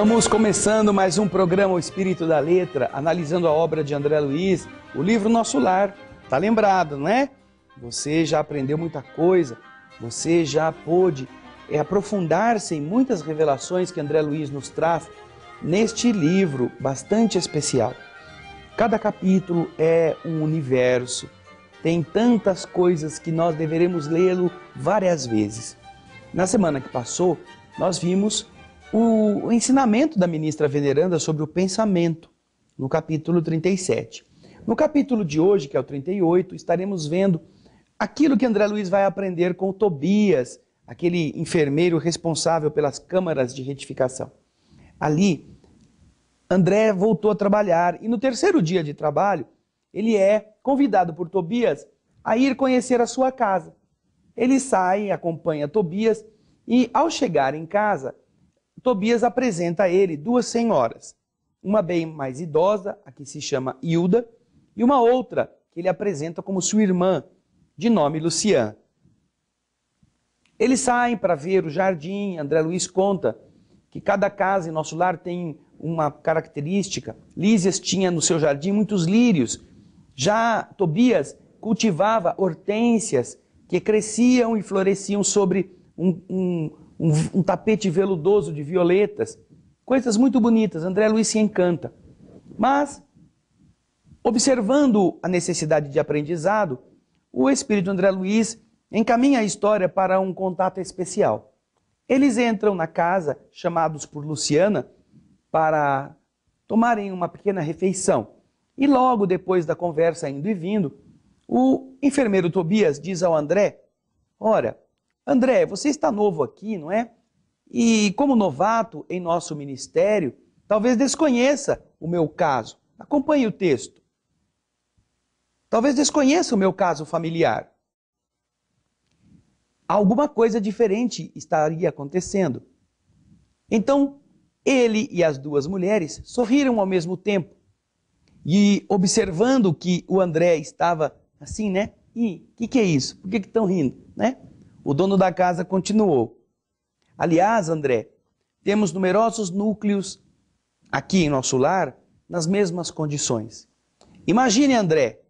Estamos começando mais um programa O Espírito da Letra, analisando a obra de André Luiz, o livro Nosso Lar. Tá lembrado, não é? Você já aprendeu muita coisa, você já pôde é, aprofundar-se em muitas revelações que André Luiz nos traz neste livro bastante especial. Cada capítulo é um universo, tem tantas coisas que nós deveremos lê-lo várias vezes. Na semana que passou, nós vimos o ensinamento da ministra veneranda sobre o pensamento, no capítulo 37. No capítulo de hoje, que é o 38, estaremos vendo aquilo que André Luiz vai aprender com Tobias, aquele enfermeiro responsável pelas câmaras de retificação. Ali, André voltou a trabalhar e no terceiro dia de trabalho, ele é convidado por Tobias a ir conhecer a sua casa. Ele sai, acompanha Tobias e, ao chegar em casa, Tobias apresenta a ele duas senhoras, uma bem mais idosa, a que se chama Hilda, e uma outra que ele apresenta como sua irmã, de nome Luciana. Eles saem para ver o jardim, André Luiz conta que cada casa em nosso lar tem uma característica. Lísias tinha no seu jardim muitos lírios. Já Tobias cultivava hortênsias que cresciam e floresciam sobre um, um, um, um tapete veludoso de violetas. Coisas muito bonitas. André Luiz se encanta. Mas, observando a necessidade de aprendizado, o espírito André Luiz encaminha a história para um contato especial. Eles entram na casa, chamados por Luciana, para tomarem uma pequena refeição. E logo depois da conversa indo e vindo, o enfermeiro Tobias diz ao André: Ora, André, você está novo aqui, não é? E como novato em nosso ministério, talvez desconheça o meu caso. Acompanhe o texto. Talvez desconheça o meu caso familiar. Alguma coisa diferente estaria acontecendo. Então, ele e as duas mulheres sorriram ao mesmo tempo. E observando que o André estava assim, né? E o que, que é isso? Por que estão rindo, né? O dono da casa continuou. Aliás, André, temos numerosos núcleos aqui em nosso lar nas mesmas condições. Imagine, André,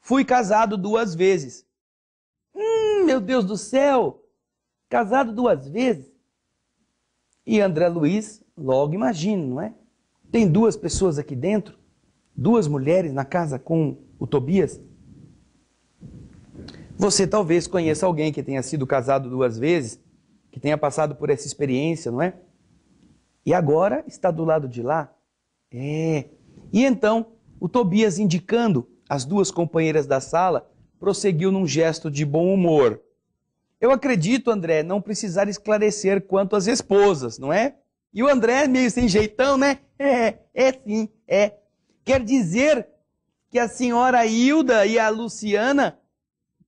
fui casado duas vezes. Hum, meu Deus do céu! Casado duas vezes? E André Luiz logo imagina, não é? Tem duas pessoas aqui dentro, duas mulheres na casa com o Tobias. Você talvez conheça alguém que tenha sido casado duas vezes, que tenha passado por essa experiência, não é? E agora está do lado de lá? É. E então, o Tobias, indicando as duas companheiras da sala, prosseguiu num gesto de bom humor. Eu acredito, André, não precisar esclarecer quanto às esposas, não é? E o André, meio sem jeitão, né? É, é sim, é. Quer dizer que a senhora Hilda e a Luciana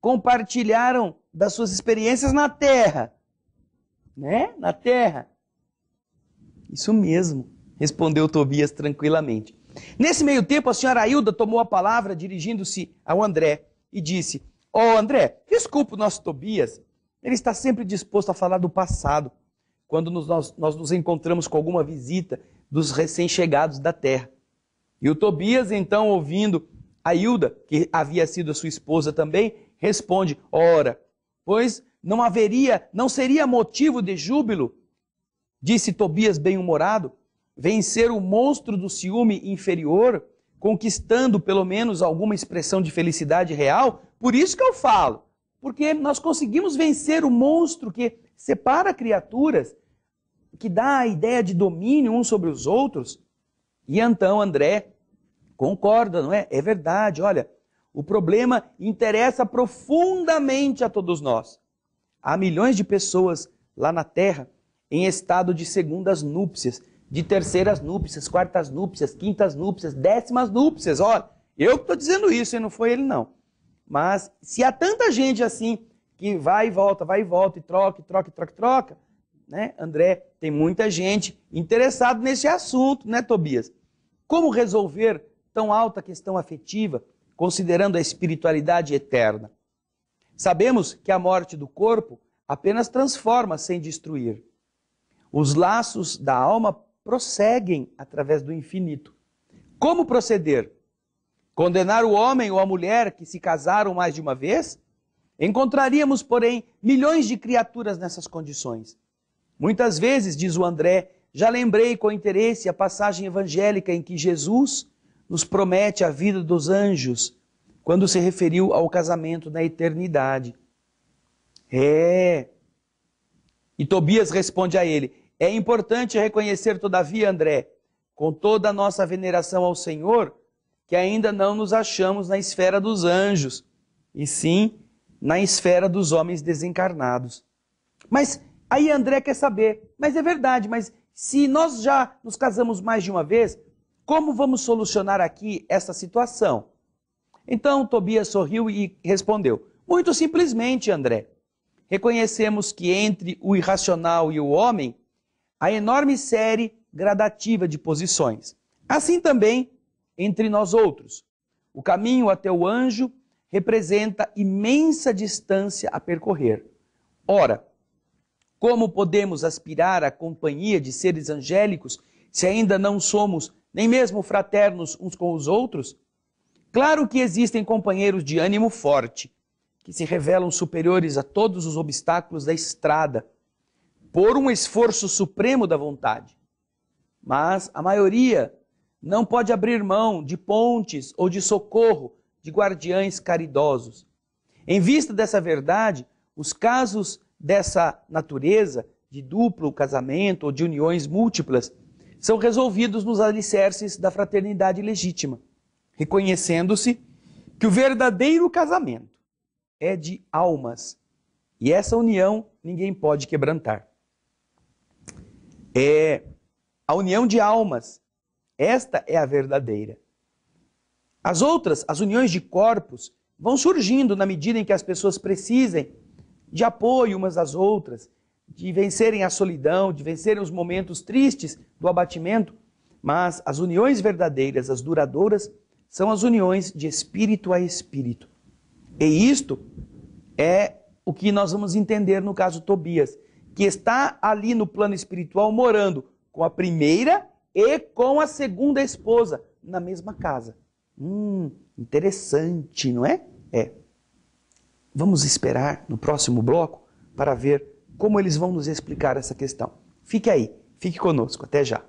compartilharam das suas experiências na terra. Né? Na terra. Isso mesmo, respondeu Tobias tranquilamente. Nesse meio tempo, a senhora Hilda tomou a palavra, dirigindo-se ao André, e disse: Ó oh, André, desculpe o nosso Tobias. Ele está sempre disposto a falar do passado, quando nos, nós, nós nos encontramos com alguma visita dos recém-chegados da terra. E o Tobias, então, ouvindo a Hilda, que havia sido a sua esposa também, responde: Ora, pois não haveria, não seria motivo de júbilo, disse Tobias bem-humorado, vencer o monstro do ciúme inferior, conquistando pelo menos alguma expressão de felicidade real? Por isso que eu falo, porque nós conseguimos vencer o monstro que separa criaturas, que dá a ideia de domínio uns sobre os outros. E então André concorda, não é? É verdade, olha, o problema interessa profundamente a todos nós. Há milhões de pessoas lá na Terra em estado de segundas núpcias, de terceiras núpcias, quartas núpcias, quintas núpcias, décimas núpcias. Olha, eu que estou dizendo isso e não foi ele não. Mas se há tanta gente assim que vai e volta, vai e volta, e troca, e troca, e troca, e troca, né? André, tem muita gente interessada nesse assunto, né, Tobias? Como resolver tão alta questão afetiva? Considerando a espiritualidade eterna. Sabemos que a morte do corpo apenas transforma sem destruir. Os laços da alma prosseguem através do infinito. Como proceder? Condenar o homem ou a mulher que se casaram mais de uma vez? Encontraríamos, porém, milhões de criaturas nessas condições. Muitas vezes, diz o André, já lembrei com interesse a passagem evangélica em que Jesus nos promete a vida dos anjos, quando se referiu ao casamento na eternidade. É. E Tobias responde a ele: É importante reconhecer, todavia, André, com toda a nossa veneração ao Senhor, que ainda não nos achamos na esfera dos anjos, e sim na esfera dos homens desencarnados. Mas aí André quer saber, mas é verdade, mas se nós já nos casamos mais de uma vez, como vamos solucionar aqui essa situação? Então Tobias sorriu e respondeu: Muito simplesmente, André. Reconhecemos que entre o irracional e o homem há enorme série gradativa de posições. Assim também entre nós outros. O caminho até o anjo representa imensa distância a percorrer. Ora, como podemos aspirar à companhia de seres angélicos se ainda não somos nem mesmo fraternos uns com os outros? Claro que existem companheiros de ânimo forte, que se revelam superiores a todos os obstáculos da estrada, por um esforço supremo da vontade. Mas a maioria não pode abrir mão de pontes ou de socorro de guardiães caridosos. Em vista dessa verdade, os casos dessa natureza, de duplo casamento ou de uniões múltiplas, são resolvidos nos alicerces da fraternidade legítima reconhecendo-se que o verdadeiro casamento é de almas e essa união ninguém pode quebrantar. É a união de almas, esta é a verdadeira. As outras, as uniões de corpos, vão surgindo na medida em que as pessoas precisem de apoio umas às outras, de vencerem a solidão, de vencerem os momentos tristes do abatimento, mas as uniões verdadeiras, as duradouras, são as uniões de espírito a espírito. E isto é o que nós vamos entender no caso Tobias, que está ali no plano espiritual morando com a primeira e com a segunda esposa na mesma casa. Hum, interessante, não é? É. Vamos esperar no próximo bloco para ver como eles vão nos explicar essa questão. Fique aí, fique conosco, até já.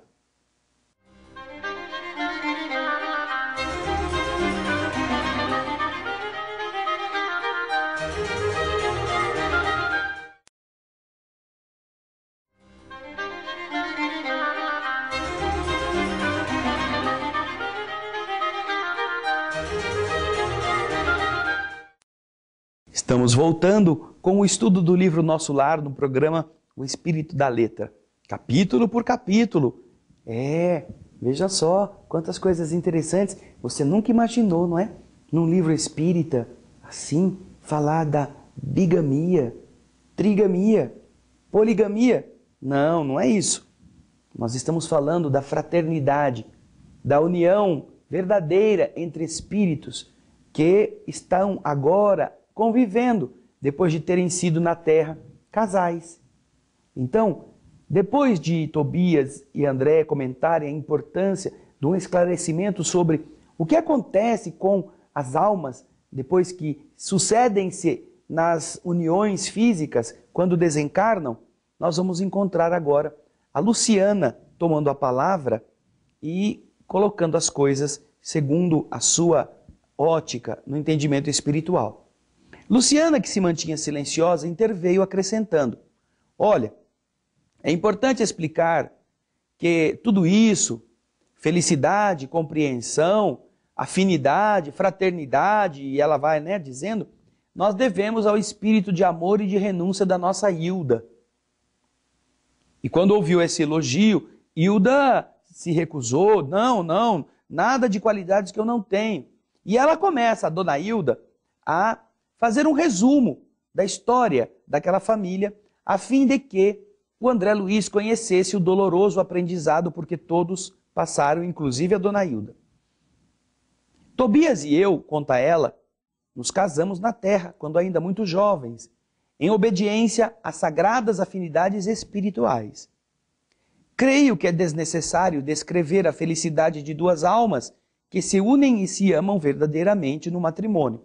Estamos voltando com o estudo do livro Nosso Lar no programa O Espírito da Letra, capítulo por capítulo. É, veja só quantas coisas interessantes você nunca imaginou, não é? Num livro espírita, assim, falar da bigamia, trigamia, poligamia. Não, não é isso. Nós estamos falando da fraternidade, da união verdadeira entre espíritos que estão agora convivendo, depois de terem sido na terra casais. Então, depois de Tobias e André comentarem a importância de um esclarecimento sobre o que acontece com as almas depois que sucedem-se nas uniões físicas quando desencarnam, nós vamos encontrar agora a Luciana tomando a palavra e colocando as coisas segundo a sua ótica no entendimento espiritual. Luciana, que se mantinha silenciosa, interveio acrescentando: Olha, é importante explicar que tudo isso, felicidade, compreensão, afinidade, fraternidade, e ela vai né, dizendo, nós devemos ao espírito de amor e de renúncia da nossa Hilda. E quando ouviu esse elogio, Hilda se recusou: não, não, nada de qualidades que eu não tenho. E ela começa, a dona Hilda, a fazer um resumo da história daquela família, a fim de que o André Luiz conhecesse o doloroso aprendizado porque todos passaram, inclusive a dona Hilda. Tobias e eu, conta ela, nos casamos na terra, quando ainda muito jovens, em obediência às sagradas afinidades espirituais. Creio que é desnecessário descrever a felicidade de duas almas que se unem e se amam verdadeiramente no matrimônio.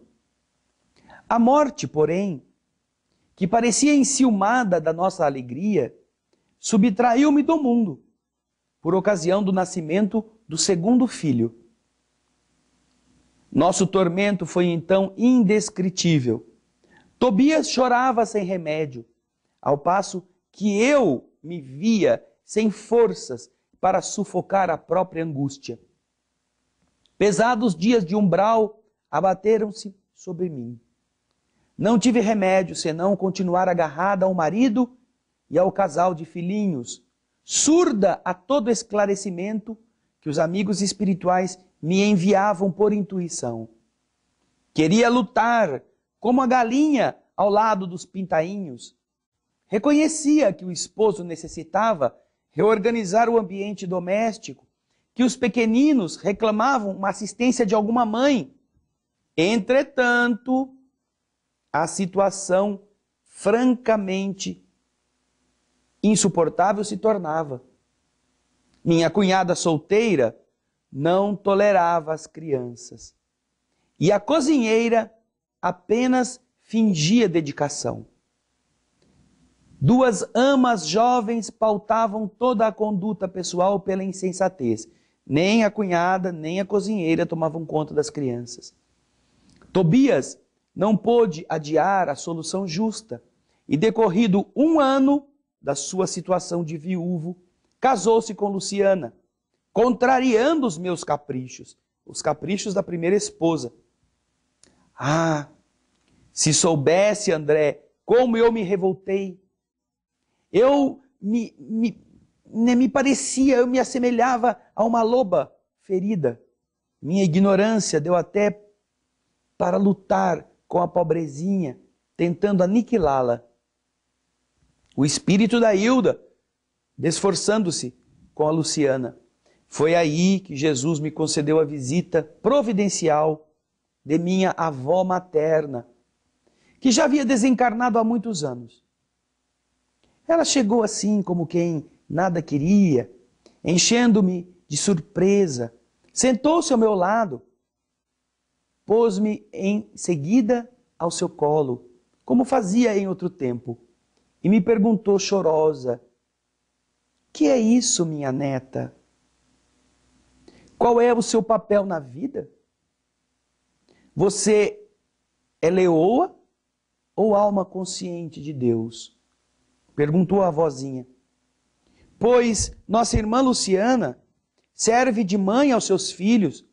A morte, porém, que parecia enciumada da nossa alegria, subtraiu-me do mundo, por ocasião do nascimento do segundo filho. Nosso tormento foi então indescritível. Tobias chorava sem remédio, ao passo que eu me via sem forças para sufocar a própria angústia. Pesados dias de umbral abateram-se sobre mim. Não tive remédio senão continuar agarrada ao marido e ao casal de filhinhos, surda a todo esclarecimento que os amigos espirituais me enviavam por intuição. Queria lutar como a galinha ao lado dos pintainhos. Reconhecia que o esposo necessitava reorganizar o ambiente doméstico, que os pequeninos reclamavam uma assistência de alguma mãe. Entretanto, a situação francamente insuportável se tornava. Minha cunhada solteira não tolerava as crianças. E a cozinheira apenas fingia dedicação. Duas amas jovens pautavam toda a conduta pessoal pela insensatez. Nem a cunhada, nem a cozinheira tomavam conta das crianças. Tobias não pôde adiar a solução justa e, decorrido um ano da sua situação de viúvo, casou-se com Luciana, contrariando os meus caprichos, os caprichos da primeira esposa. Ah, se soubesse, André, como eu me revoltei. Eu me, me, né, me parecia, eu me assemelhava a uma loba ferida. Minha ignorância deu até para lutar com a pobrezinha, tentando aniquilá-la. O espírito da Hilda, desforçando-se com a Luciana. Foi aí que Jesus me concedeu a visita providencial de minha avó materna, que já havia desencarnado há muitos anos. Ela chegou assim como quem nada queria, enchendo-me de surpresa. Sentou-se ao meu lado pôs-me em seguida ao seu colo, como fazia em outro tempo, e me perguntou chorosa: Que é isso, minha neta? Qual é o seu papel na vida? Você é leoa ou alma consciente de Deus? Perguntou a vozinha. Pois nossa irmã Luciana serve de mãe aos seus filhos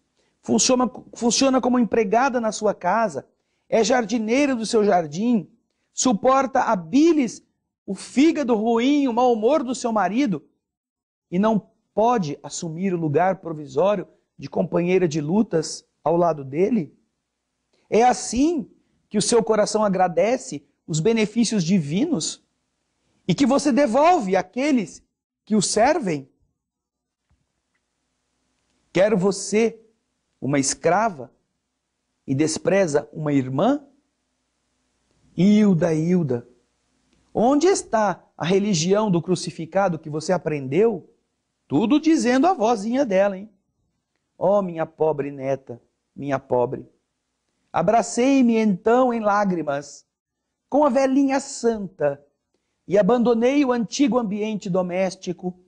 funciona, funciona como empregada na sua casa, é jardineira do seu jardim, suporta a bilis, o fígado ruim, o mau humor do seu marido e não pode assumir o lugar provisório de companheira de lutas ao lado dele? É assim que o seu coração agradece os benefícios divinos e que você devolve àqueles que o servem? Quero você uma escrava e despreza uma irmã? Hilda, Hilda, onde está a religião do crucificado que você aprendeu? Tudo dizendo a vozinha dela, hein? Oh, minha pobre neta, minha pobre. Abracei-me então em lágrimas com a velhinha santa e abandonei o antigo ambiente doméstico,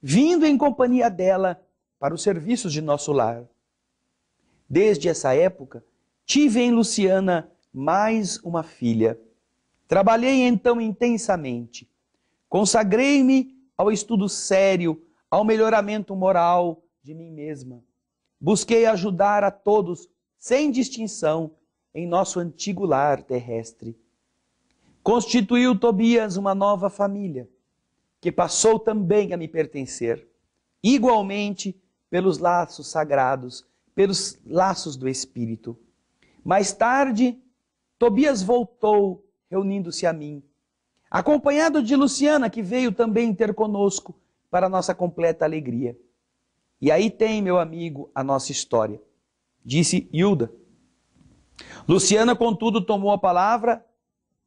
vindo em companhia dela para os serviços de nosso lar. Desde essa época, tive em Luciana mais uma filha. Trabalhei então intensamente. Consagrei-me ao estudo sério, ao melhoramento moral de mim mesma. Busquei ajudar a todos, sem distinção, em nosso antigo lar terrestre. Constituiu Tobias uma nova família, que passou também a me pertencer, igualmente pelos laços sagrados pelos laços do Espírito. Mais tarde, Tobias voltou, reunindo-se a mim, acompanhado de Luciana, que veio também ter conosco para nossa completa alegria. E aí tem, meu amigo, a nossa história. Disse Hilda. Luciana, contudo, tomou a palavra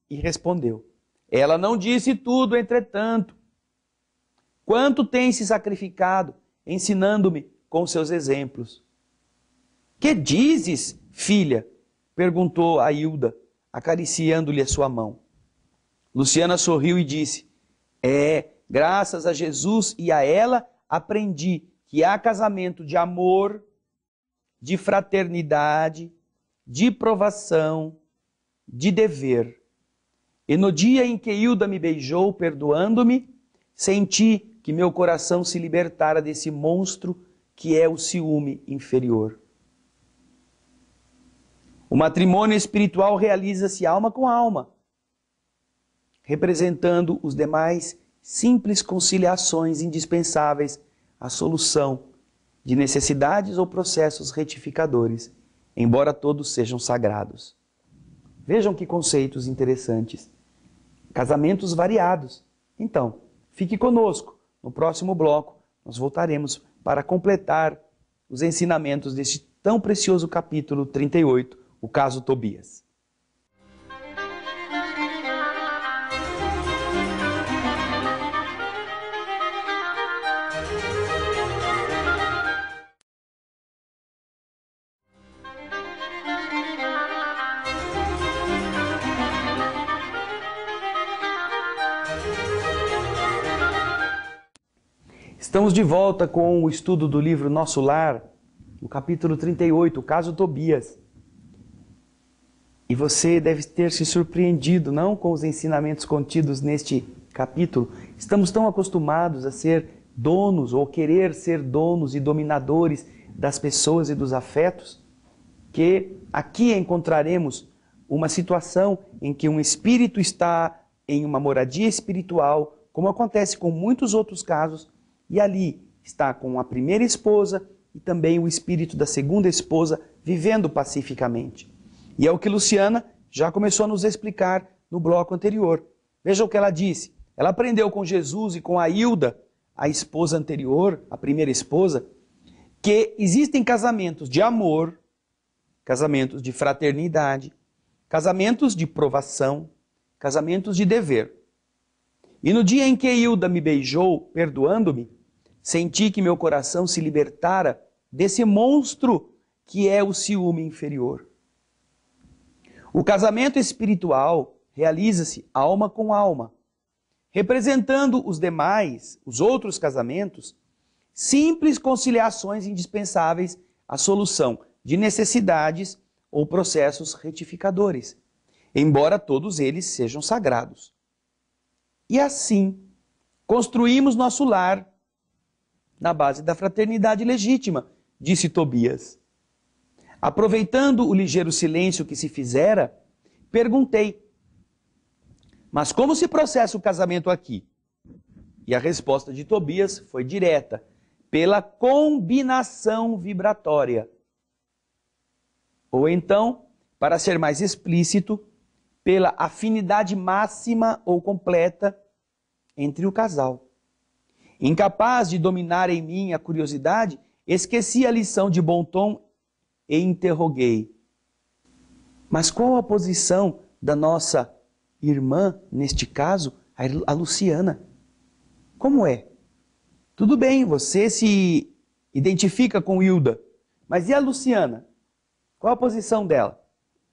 e respondeu. Ela não disse tudo, entretanto. quanto tem se sacrificado, ensinando-me com seus exemplos. Que dizes, filha? perguntou a Hilda, acariciando-lhe a sua mão. Luciana sorriu e disse: É, graças a Jesus e a ela aprendi que há casamento de amor, de fraternidade, de provação, de dever. E no dia em que Hilda me beijou, perdoando-me, senti que meu coração se libertara desse monstro que é o ciúme inferior. O matrimônio espiritual realiza-se alma com alma, representando os demais simples conciliações indispensáveis à solução de necessidades ou processos retificadores, embora todos sejam sagrados. Vejam que conceitos interessantes. Casamentos variados. Então, fique conosco. No próximo bloco, nós voltaremos para completar os ensinamentos deste tão precioso capítulo 38, o caso Tobias. Estamos de volta com o estudo do livro Nosso Lar, no capítulo 38, o caso Tobias. E você deve ter se surpreendido, não com os ensinamentos contidos neste capítulo. Estamos tão acostumados a ser donos ou querer ser donos e dominadores das pessoas e dos afetos, que aqui encontraremos uma situação em que um espírito está em uma moradia espiritual, como acontece com muitos outros casos e ali está com a primeira esposa e também o espírito da segunda esposa vivendo pacificamente. E é o que Luciana já começou a nos explicar no bloco anterior. Veja o que ela disse. Ela aprendeu com Jesus e com a Hilda, a esposa anterior, a primeira esposa, que existem casamentos de amor, casamentos de fraternidade, casamentos de provação, casamentos de dever. E no dia em que Hilda me beijou, perdoando-me, Senti que meu coração se libertara desse monstro que é o ciúme inferior. O casamento espiritual realiza-se alma com alma, representando os demais, os outros casamentos, simples conciliações indispensáveis à solução de necessidades ou processos retificadores, embora todos eles sejam sagrados. E assim, construímos nosso lar na base da fraternidade legítima, disse Tobias. Aproveitando o ligeiro silêncio que se fizera, perguntei: Mas como se processa o casamento aqui? E a resposta de Tobias foi direta: pela combinação vibratória. Ou então, para ser mais explícito, pela afinidade máxima ou completa entre o casal. Incapaz de dominar em mim a curiosidade, esqueci a lição de bom tom e interroguei. Mas qual a posição da nossa irmã, neste caso, a Luciana? Como é? Tudo bem, você se identifica com Hilda, mas e a Luciana? Qual a posição dela?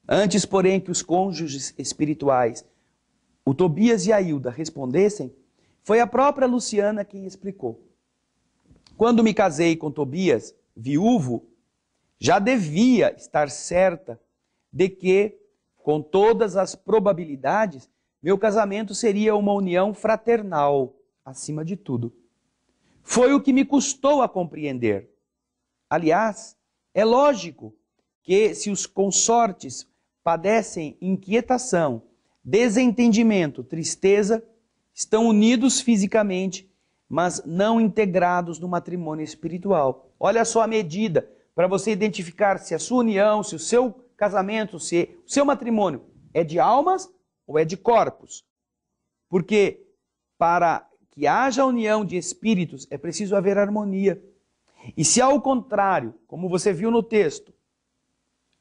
Antes, porém, que os cônjuges espirituais, o Tobias e a Hilda, respondessem, foi a própria Luciana quem explicou. Quando me casei com Tobias, viúvo, já devia estar certa de que, com todas as probabilidades, meu casamento seria uma união fraternal, acima de tudo. Foi o que me custou a compreender. Aliás, é lógico que se os consortes padecem inquietação, desentendimento, tristeza, estão unidos fisicamente, mas não integrados no matrimônio espiritual. Olha só a medida para você identificar se a sua união, se o seu casamento, se o seu matrimônio é de almas ou é de corpos. Porque para que haja união de espíritos é preciso haver harmonia. E se ao contrário, como você viu no texto,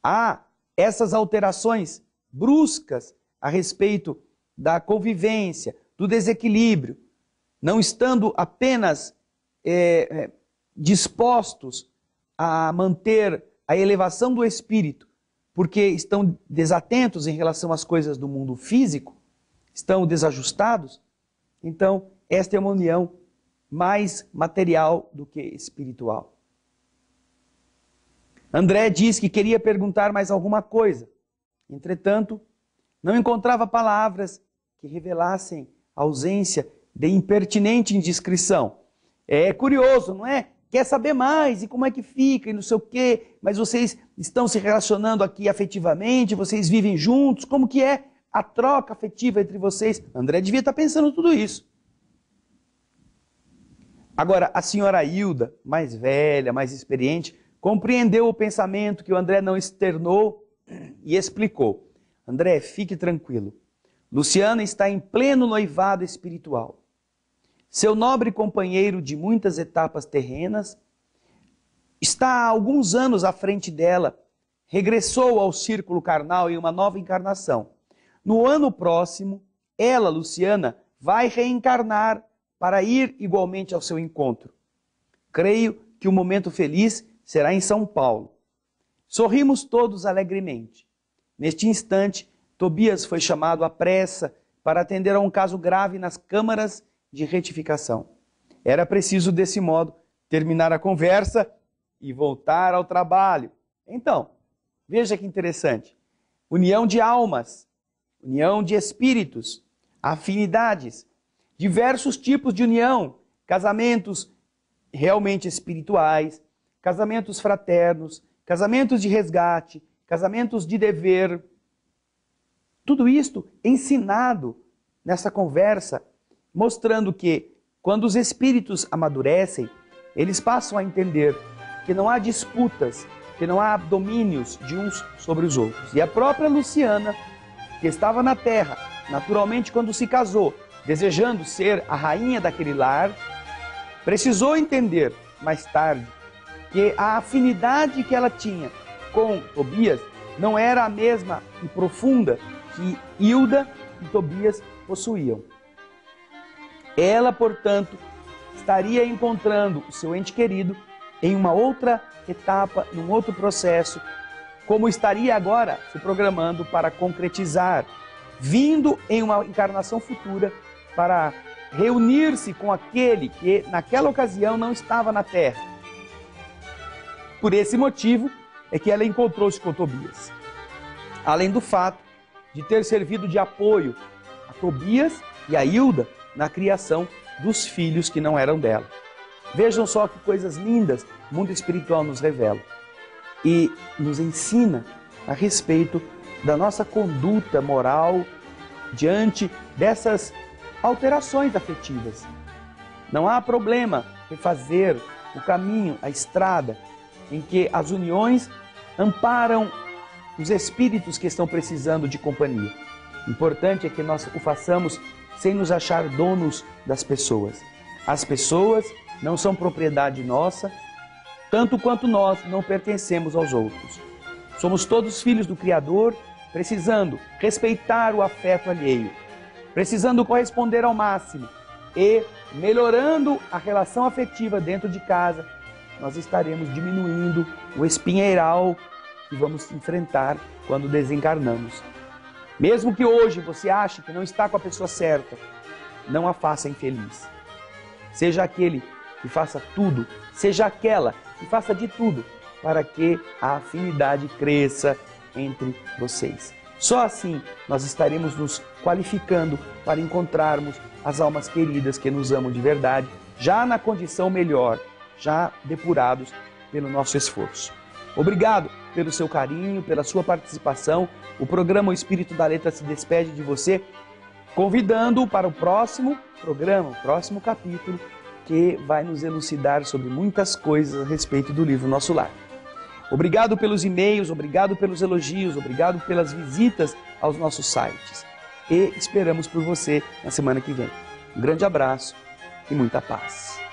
há essas alterações bruscas a respeito da convivência, do desequilíbrio, não estando apenas é, dispostos a manter a elevação do espírito, porque estão desatentos em relação às coisas do mundo físico, estão desajustados, então esta é uma união mais material do que espiritual. André diz que queria perguntar mais alguma coisa. Entretanto, não encontrava palavras que revelassem ausência de impertinente indiscrição. É curioso, não é? Quer saber mais e como é que fica e não sei o quê, mas vocês estão se relacionando aqui afetivamente, vocês vivem juntos, como que é a troca afetiva entre vocês? André devia estar pensando tudo isso. Agora, a senhora Hilda, mais velha, mais experiente, compreendeu o pensamento que o André não externou e explicou. André, fique tranquilo. Luciana está em pleno noivado espiritual. Seu nobre companheiro de muitas etapas terrenas está há alguns anos à frente dela, regressou ao círculo carnal em uma nova encarnação. No ano próximo, ela, Luciana, vai reencarnar para ir igualmente ao seu encontro. Creio que o momento feliz será em São Paulo. Sorrimos todos alegremente. Neste instante, Tobias foi chamado à pressa para atender a um caso grave nas câmaras de retificação. Era preciso, desse modo, terminar a conversa e voltar ao trabalho. Então, veja que interessante: união de almas, união de espíritos, afinidades, diversos tipos de união, casamentos realmente espirituais, casamentos fraternos, casamentos de resgate, casamentos de dever. Tudo isto ensinado nessa conversa, mostrando que quando os espíritos amadurecem, eles passam a entender que não há disputas, que não há domínios de uns sobre os outros. E a própria Luciana, que estava na terra, naturalmente quando se casou, desejando ser a rainha daquele lar, precisou entender mais tarde que a afinidade que ela tinha com Tobias não era a mesma e profunda que Hilda e Tobias possuíam. Ela, portanto, estaria encontrando o seu ente querido em uma outra etapa, num outro processo, como estaria agora se programando para concretizar, vindo em uma encarnação futura para reunir-se com aquele que naquela ocasião não estava na terra. Por esse motivo é que ela encontrou-se com Tobias. Além do fato de ter servido de apoio a Tobias e a Hilda na criação dos filhos que não eram dela. Vejam só que coisas lindas o mundo espiritual nos revela e nos ensina a respeito da nossa conduta moral diante dessas alterações afetivas. Não há problema refazer o caminho, a estrada, em que as uniões amparam os espíritos que estão precisando de companhia. Importante é que nós o façamos sem nos achar donos das pessoas. As pessoas não são propriedade nossa, tanto quanto nós não pertencemos aos outros. Somos todos filhos do Criador, precisando respeitar o afeto alheio precisando corresponder ao máximo e melhorando a relação afetiva dentro de casa, nós estaremos diminuindo o espinheiral que vamos enfrentar quando desencarnamos. Mesmo que hoje você ache que não está com a pessoa certa, não a faça infeliz. Seja aquele que faça tudo, seja aquela que faça de tudo para que a afinidade cresça entre vocês. Só assim nós estaremos nos qualificando para encontrarmos as almas queridas que nos amam de verdade, já na condição melhor, já depurados pelo nosso esforço. Obrigado pelo seu carinho, pela sua participação. O programa O Espírito da Letra se despede de você, convidando-o para o próximo programa, o próximo capítulo, que vai nos elucidar sobre muitas coisas a respeito do livro Nosso Lar. Obrigado pelos e-mails, obrigado pelos elogios, obrigado pelas visitas aos nossos sites. E esperamos por você na semana que vem. Um grande abraço e muita paz.